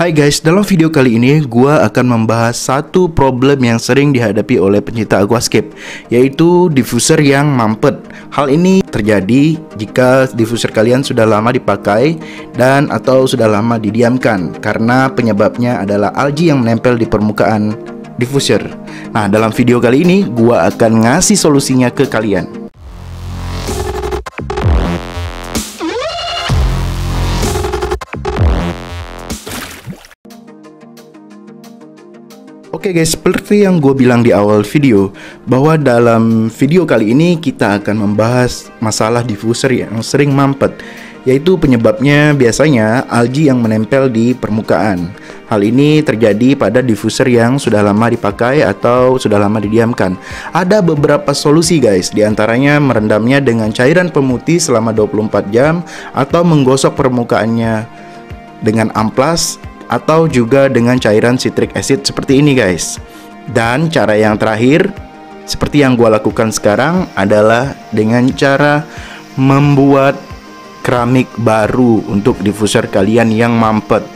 Hai guys, dalam video kali ini gua akan membahas satu problem yang sering dihadapi oleh pencinta aquascape yaitu diffuser yang mampet. Hal ini terjadi jika diffuser kalian sudah lama dipakai dan atau sudah lama didiamkan karena penyebabnya adalah algae yang menempel di permukaan diffuser. Nah, dalam video kali ini gua akan ngasih solusinya ke kalian. Oke guys, seperti yang gue bilang di awal video Bahwa dalam video kali ini kita akan membahas masalah diffuser yang sering mampet Yaitu penyebabnya biasanya algae yang menempel di permukaan. Hal ini terjadi pada diffuser yang sudah lama dipakai atau sudah lama didiamkan. Ada beberapa solusi guys. Di antaranya merendamnya dengan cairan pemutih selama 24 jam Atau menggosok permukaannya dengan amplas atau juga dengan cairan citric acid seperti ini guys. Dan cara yang terakhir seperti yang gue lakukan sekarang adalah dengan cara membuat keramik baru untuk diffuser kalian yang mampet.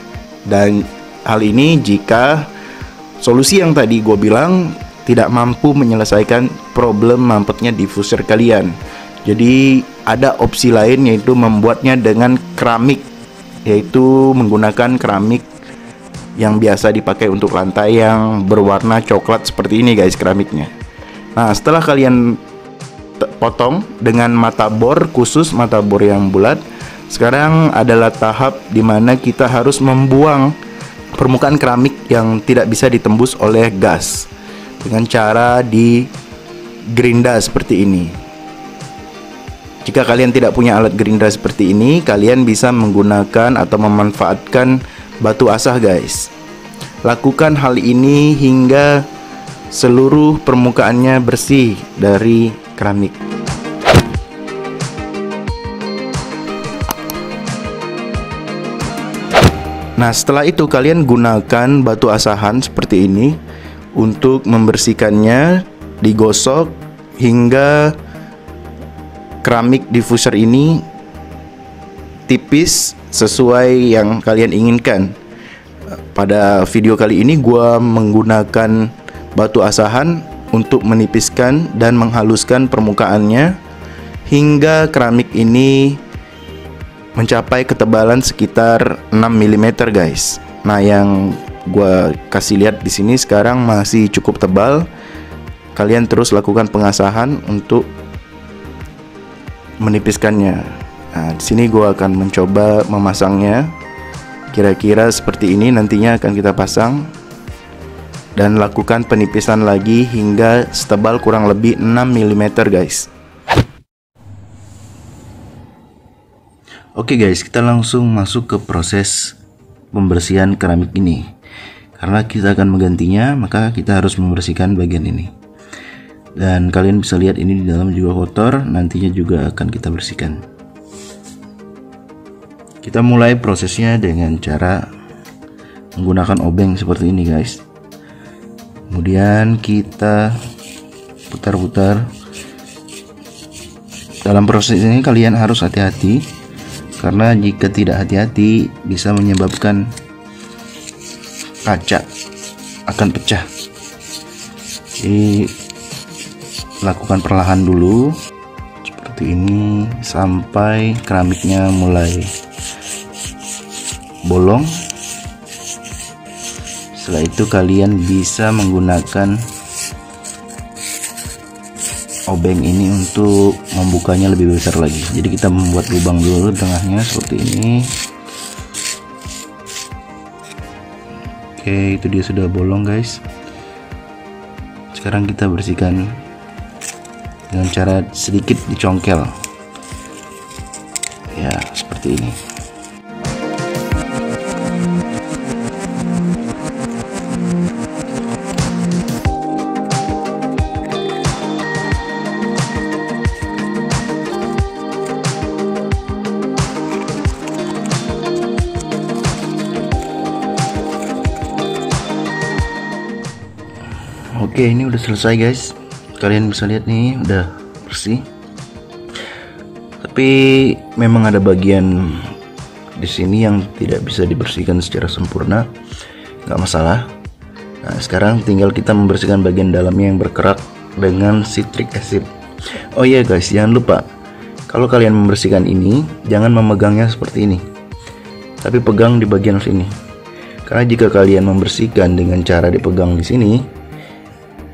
Dan hal ini jika solusi yang tadi gue bilang tidak mampu menyelesaikan problem mampetnya diffuser kalian. Jadi ada opsi lain yaitu membuatnya dengan keramik yaitu menggunakan keramik yang biasa dipakai untuk lantai yang berwarna coklat seperti ini guys keramiknya. Nah, setelah kalian potong dengan mata bor khusus mata bor yang bulat, sekarang adalah tahap di mana kita harus membuang permukaan keramik yang tidak bisa ditembus oleh gas dengan cara di gerinda seperti ini. Jika kalian tidak punya alat gerinda seperti ini, kalian bisa menggunakan atau memanfaatkan batu asah guys. Lakukan hal ini hingga seluruh permukaannya bersih dari keramik. Nah, setelah itu kalian gunakan batu asahan seperti ini untuk membersihkannya, digosok hingga keramik diffuser ini tipis sesuai yang kalian inginkan. Pada video kali ini gue menggunakan batu asahan untuk menipiskan dan menghaluskan permukaannya hingga keramik ini mencapai ketebalan sekitar 6 mm guys. Nah, yang gue kasih lihat di sini sekarang masih cukup tebal. Kalian terus lakukan pengasahan untuk menipiskannya. Nah, di sini gue akan mencoba memasangnya. Kira-kira seperti ini nantinya akan kita pasang dan lakukan penipisan lagi hingga setebal kurang lebih 6 mm guys. Oke guys, kita langsung masuk ke proses pembersihan keramik ini. Karena kita akan menggantinya, maka kita harus membersihkan bagian ini. Dan kalian bisa lihat ini di dalam juga kotor, nantinya juga akan kita bersihkan. Kita mulai prosesnya dengan cara menggunakan obeng seperti ini guys. Kemudian kita putar-putar. Dalam proses ini kalian harus hati-hati karena jika tidak hati-hati bisa menyebabkan kaca akan pecah. Jadi lakukan perlahan dulu seperti ini sampai keramiknya mulai bolong. Setelah itu kalian bisa menggunakan obeng ini untuk membukanya lebih besar lagi. Jadi kita membuat lubang dulu tengahnya seperti ini. Oke itu dia sudah bolong guys. Sekarang kita bersihkan dengan cara sedikit dicongkel. Ya seperti ini Oke ini udah selesai guys. Kalian bisa lihat nih udah bersih. Tapi memang ada bagian di sini yang tidak bisa dibersihkan secara sempurna. Nggak masalah. Nah sekarang tinggal kita membersihkan bagian dalamnya yang berkerak dengan citric acid. Oh iya guys jangan lupa. Kalau kalian membersihkan ini jangan memegangnya seperti ini. Tapi pegang di bagian sini. Karena jika kalian membersihkan dengan cara dipegang di sini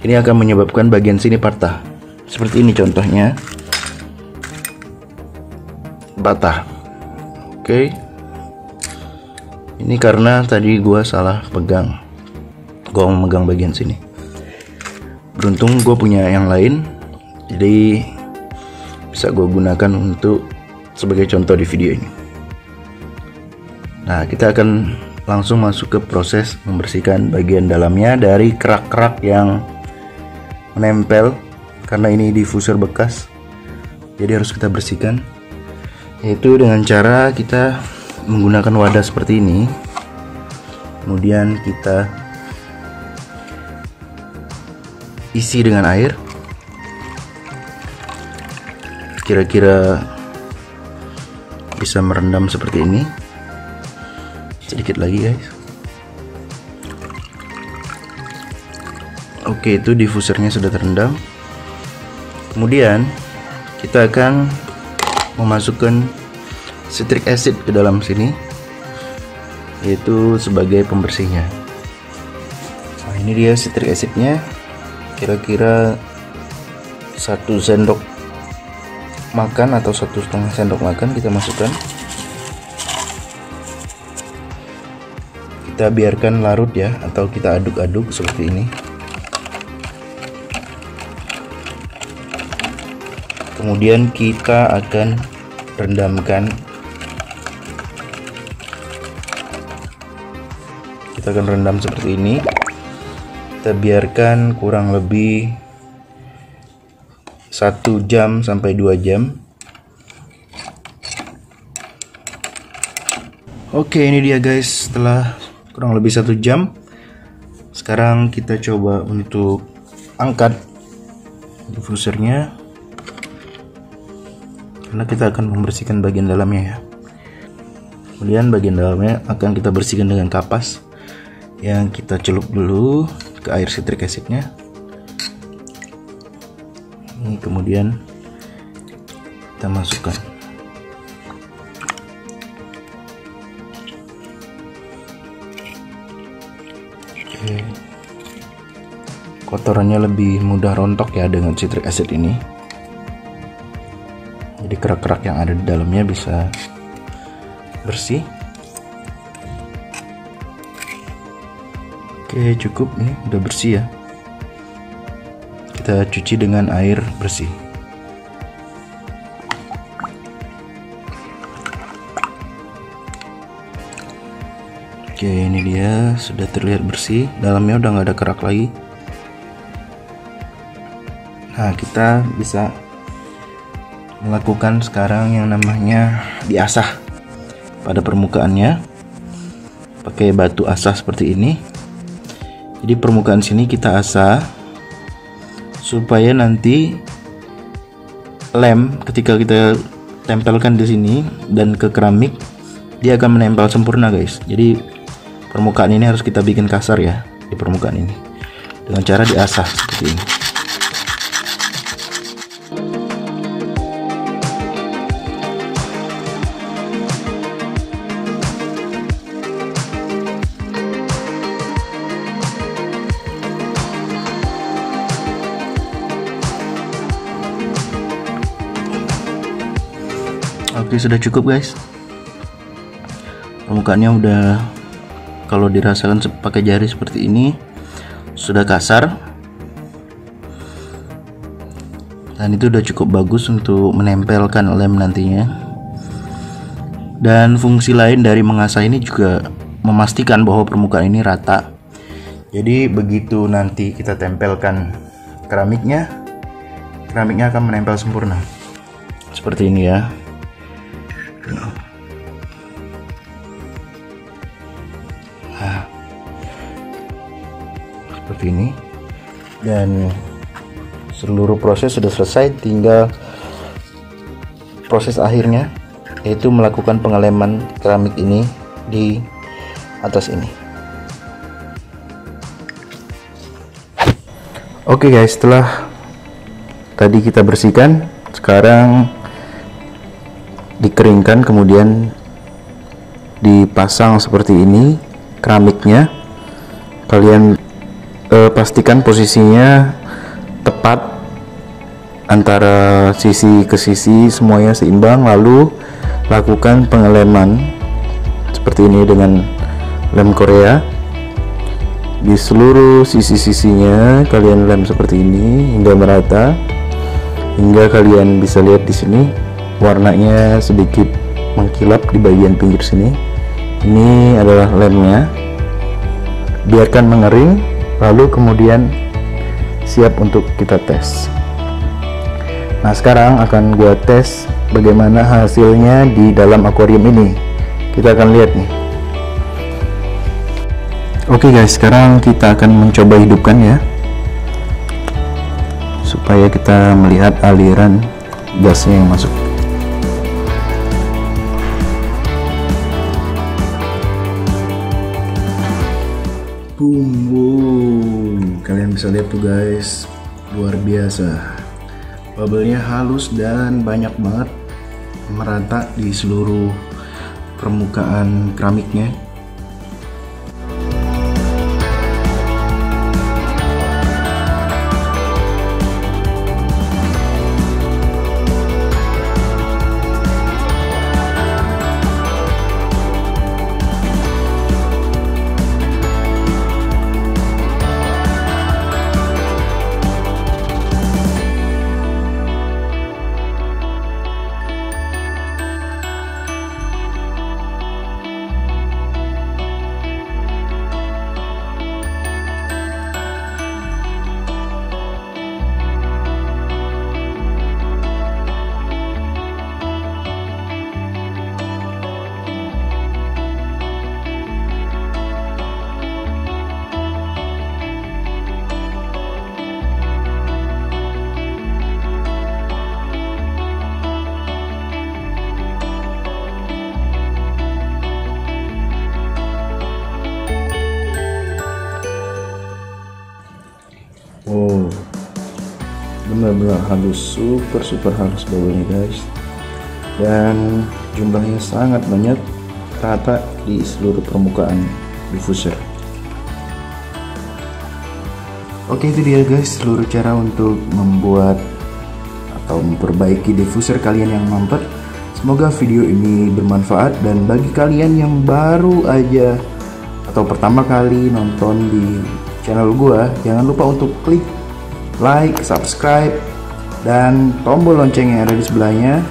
ini akan menyebabkan bagian sini patah. Seperti ini contohnya. Patah. Oke. Ini karena tadi gua salah pegang. Gua memegang bagian sini. Beruntung gue punya yang lain. Jadi bisa gue gunakan untuk sebagai contoh di video ini. Nah kita akan langsung masuk ke proses membersihkan bagian dalamnya dari kerak-kerak yang menempel karena ini diffuser bekas. Jadi harus kita bersihkan. Yaitu dengan cara kita menggunakan wadah seperti ini. Kemudian kita isi dengan air. Kira-kira bisa merendam seperti ini. Sedikit lagi guys oke itu diffusernya sudah terendam. Kemudian kita akan memasukkan citric acid ke dalam sini yaitu sebagai pembersihnya. Nah ini dia citric acidnya. Kira-kira satu sendok makan atau satu setengah sendok makan kita masukkan. Kita biarkan larut ya atau kita aduk-aduk seperti ini kemudian kita akan rendamkan. Kita akan rendam seperti ini. Kita biarkan kurang lebih satu jam sampai dua jam. Oke ini dia guys setelah kurang lebih satu jam. Sekarang kita coba untuk angkat diffusernya karena kita akan membersihkan bagian dalamnya ya. Kemudian bagian dalamnya akan kita bersihkan dengan kapas yang kita celup dulu ke air citric acidnya. Ini kemudian kita masukkan. Oke. Kotorannya lebih mudah rontok ya dengan citric acid ini jadi kerak-kerak yang ada di dalamnya bisa bersih. Oke cukup. Ini udah bersih ya. Kita cuci dengan air bersih. Oke ini dia. Sudah terlihat bersih. Dalamnya udah nggak ada kerak lagi. Nah kita bisa melakukan sekarang yang namanya diasah. Pada permukaannya pakai batu asah seperti ini. Jadi permukaan sini kita asah supaya nanti lem ketika kita tempelkan di sini dan ke keramik dia akan menempel sempurna guys. Jadi permukaan ini harus kita bikin kasar ya di permukaan ini. Dengan cara diasah seperti ini Oke sudah cukup guys. Permukaannya udah kalau dirasakan pakai jari seperti ini sudah kasar. Dan itu udah cukup bagus untuk menempelkan lem nantinya. Dan fungsi lain dari mengasah ini juga memastikan bahwa permukaan ini rata. Jadi begitu nanti kita tempelkan keramiknya keramiknya akan menempel sempurna. Seperti ini ya seperti ini. Dan seluruh proses sudah selesai tinggal proses akhirnya yaitu melakukan pengeleman keramik ini di atas ini. Oke okay guys setelah tadi kita bersihkan sekarang dikeringkan kemudian dipasang seperti ini keramiknya. Kalian eh, pastikan posisinya tepat antara sisi ke sisi semuanya seimbang. Lalu lakukan pengeleman seperti ini dengan lem Korea. Di seluruh sisi-sisinya kalian lem seperti ini hingga merata. Hingga kalian bisa lihat di sini warnanya sedikit mengkilap di bagian pinggir sini. Ini adalah lemnya. Biarkan mengering lalu kemudian siap untuk kita tes. Nah sekarang akan gua tes bagaimana hasilnya di dalam akuarium ini. Kita akan lihat nih. Oke okay guys sekarang kita akan mencoba hidupkan ya. Supaya kita melihat aliran gasnya yang masuk boom boom kalian bisa lihat tuh guys. Luar biasa. Bubble-nya halus dan banyak banget merata di seluruh permukaan keramiknya benar-benar halus super super halus baunya guys. Dan jumlahnya sangat banyak rata di seluruh permukaan diffuser. Oke itu dia guys seluruh cara untuk membuat atau memperbaiki diffuser kalian yang mampet. Semoga video ini bermanfaat dan bagi kalian yang baru aja atau pertama kali nonton di channel gua jangan lupa untuk klik like subscribe dan tombol lonceng yang ada di sebelahnya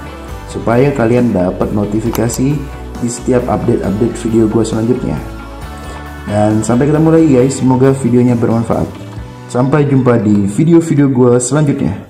supaya kalian dapat notifikasi di setiap update-update video gua selanjutnya. Dan sampai ketemu lagi guys. Semoga videonya bermanfaat. Sampai jumpa di video-video gua selanjutnya